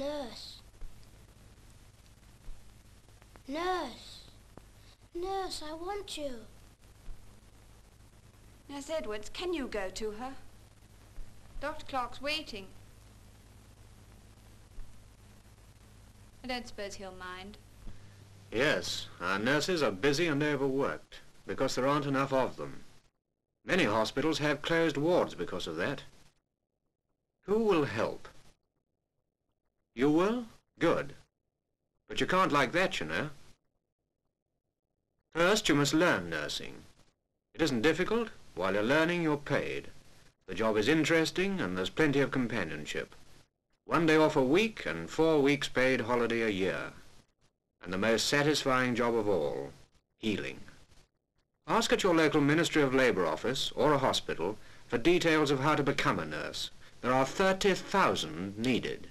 Nurse. Nurse. Nurse, I want you. Nurse Edwards, can you go to her? Dr. Clark's waiting. I don't suppose he'll mind. Yes, our nurses are busy and overworked because there aren't enough of them. Many hospitals have closed wards because of that. Who will help? You will? Good. But you can't like that, you know. First, you must learn nursing. It isn't difficult. While you're learning, you're paid. The job is interesting, and there's plenty of companionship. One day off a week, and four weeks paid holiday a year. And the most satisfying job of all, healing. Ask at your local Ministry of Labour office, or a hospital, for details of how to become a nurse. There are 30,000 needed.